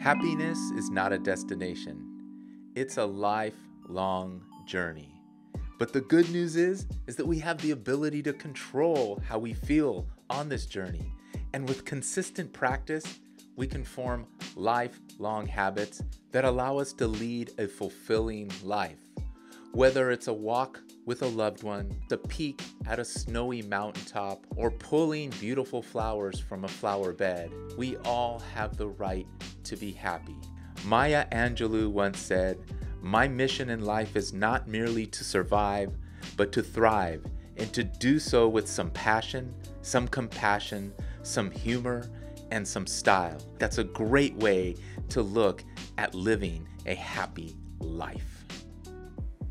Happiness is not a destination, it's a lifelong journey. But the good news is is that we have the ability to control how we feel on this journey. And with consistent practice, we can form lifelong habits that allow us to lead a fulfilling life. Whether it's a walk with a loved one, the peak at a snowy mountaintop, or pulling beautiful flowers from a flower bed, we all have the right to be happy. Maya Angelou once said, My mission in life is not merely to survive, but to thrive, and to do so with some passion, some compassion, some humor, and some style. That's a great way to look at living a happy life.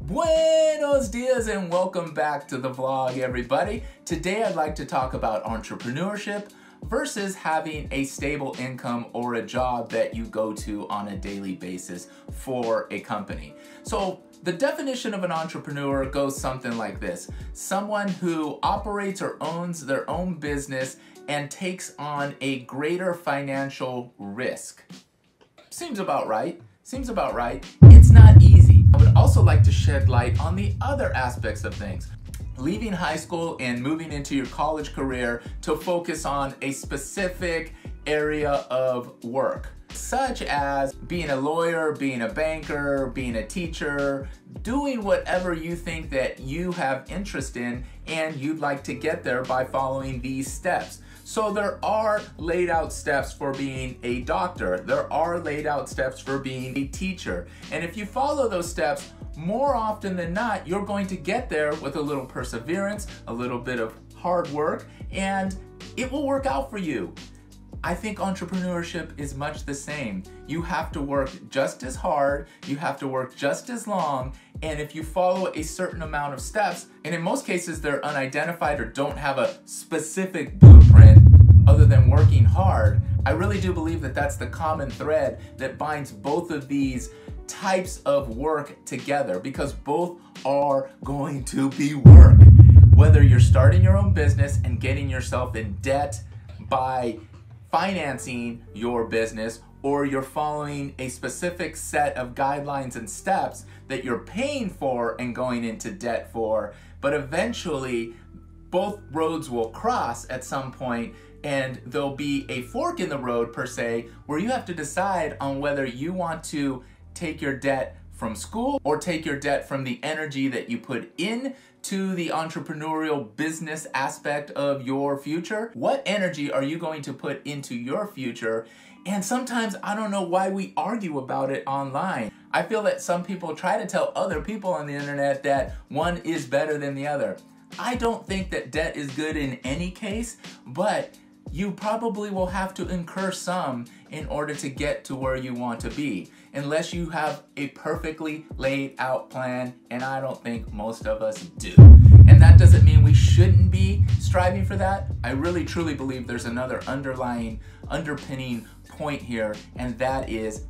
Buenos dias and welcome back to the vlog, everybody. Today I'd like to talk about entrepreneurship versus having a stable income or a job that you go to on a daily basis for a company. So the definition of an entrepreneur goes something like this. Someone who operates or owns their own business and takes on a greater financial risk. Seems about right. Seems about right. It's not easy. I would also like to shed light on the other aspects of things. Leaving high school and moving into your college career to focus on a specific area of work such as being a lawyer, being a banker, being a teacher, doing whatever you think that you have interest in and you'd like to get there by following these steps. So there are laid out steps for being a doctor. There are laid out steps for being a teacher. And if you follow those steps, more often than not, you're going to get there with a little perseverance, a little bit of hard work, and it will work out for you. I think entrepreneurship is much the same. You have to work just as hard, you have to work just as long, and if you follow a certain amount of steps, and in most cases they're unidentified or don't have a specific blueprint other than working hard, I really do believe that that's the common thread that binds both of these types of work together because both are going to be work. Whether you're starting your own business and getting yourself in debt by financing your business or you're following a specific set of guidelines and steps that you're paying for and going into debt for, but eventually both roads will cross at some point and there'll be a fork in the road per se where you have to decide on whether you want to take your debt from school or take your debt from the energy that you put in to the entrepreneurial business aspect of your future? What energy are you going to put into your future? And sometimes I don't know why we argue about it online. I feel that some people try to tell other people on the internet that one is better than the other. I don't think that debt is good in any case, but you probably will have to incur some in order to get to where you want to be, unless you have a perfectly laid out plan, and I don't think most of us do. And that doesn't mean we shouldn't be striving for that. I really truly believe there's another underlying, underpinning point here, and that is.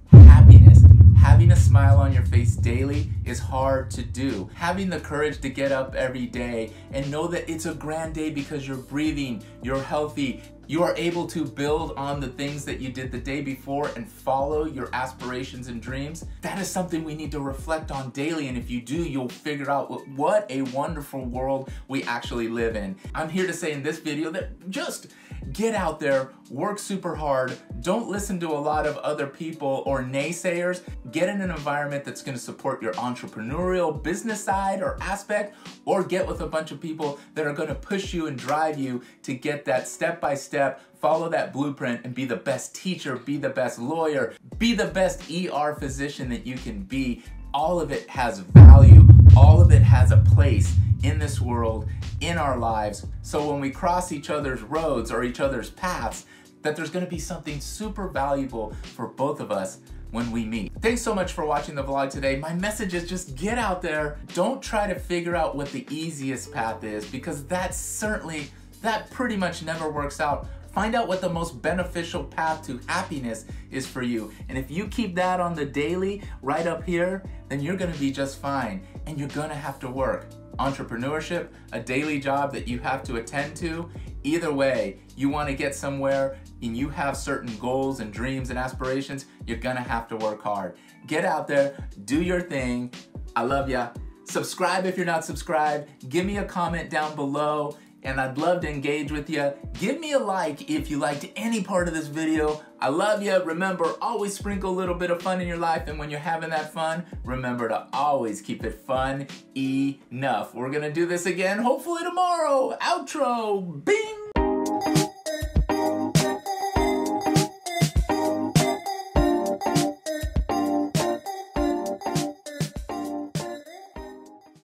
Having a smile on your face daily is hard to do. Having the courage to get up every day and know that it's a grand day because you're breathing, you're healthy, you are able to build on the things that you did the day before and follow your aspirations and dreams. That is something we need to reflect on daily. And if you do, you'll figure out what a wonderful world we actually live in. I'm here to say in this video that just get out there, work super hard, don't listen to a lot of other people or naysayers. Get in an environment that's gonna support your entrepreneurial business side or aspect, or get with a bunch of people that are gonna push you and drive you to get that step by step follow that blueprint and be the best teacher, be the best lawyer, be the best ER physician that you can be. All of it has value. All of it has a place in this world, in our lives. So when we cross each other's roads or each other's paths, that there's gonna be something super valuable for both of us when we meet. Thanks so much for watching the vlog today. My message is just get out there. Don't try to figure out what the easiest path is because that certainly that pretty much never works out. Find out what the most beneficial path to happiness is for you. And if you keep that on the daily right up here, then you're gonna be just fine and you're gonna have to work. Entrepreneurship, a daily job that you have to attend to, either way, you wanna get somewhere, and you have certain goals and dreams and aspirations, you're gonna have to work hard. Get out there, do your thing. I love ya. Subscribe if you're not subscribed. Give me a comment down below and I'd love to engage with you. Give me a like if you liked any part of this video. I love you. Remember, always sprinkle a little bit of fun in your life, and when you're having that fun, remember to always keep it fun enough. We're gonna do this again, hopefully tomorrow. Outro, bing!